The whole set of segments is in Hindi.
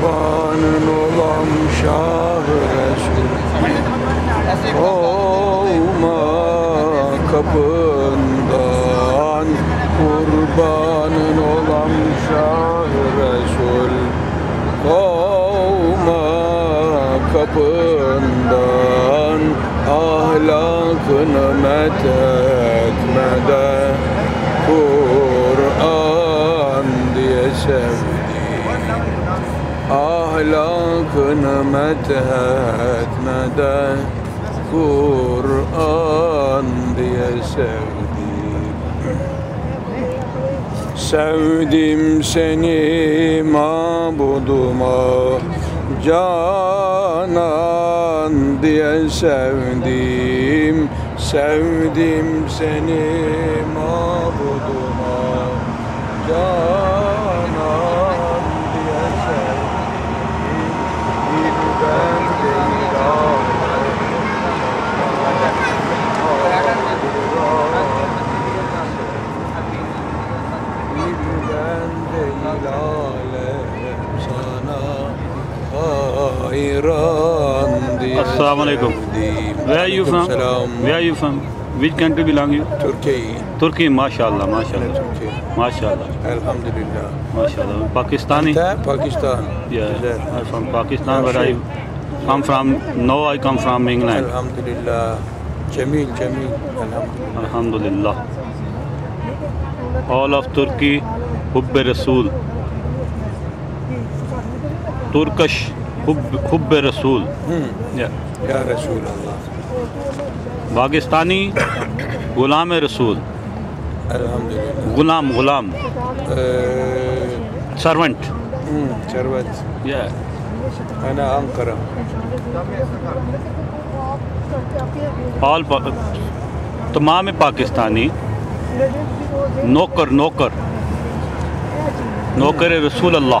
kurbanın olam Şah-ı Resul. Olma kapından kurbanın olam Şah-ı Resul. Olma kapından ahlakını methetmeden Kur'an diye sevdim Ahlakını methetmede Kur'an diye sevdim. Sevdim seni mabuduma Canan diye sevdim. Sevdim seni mabuduma Assalamu Where are you from? Selam. Where are you from? Which country belong you? Türkiye. Turkey, mashallah, mashallah. Türkiye. Mashallah, Elhamdülillah. mashallah. Pakistani? Ente Pakistan. Yeah, I'm from Pakistan, but I come from, now I come from England. Elhamdülillah. Cemil, Cemil. Elhamdülillah. Alhamdulillah. All of Turkey, Hubbe Rasul. Turkish, हुब रसूल। रसूल पाकिस्तानी गुलाम रसूल। गुलाम गुलाम। सर्वेंट। ऑल तमाम पाकिस्तानी नौकर नौकर। नौकर रसूल अल्लाह।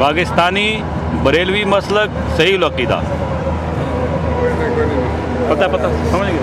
पाकिस्तानी बरेलवी मसलक सही अकीदा। पता पता समझ गए?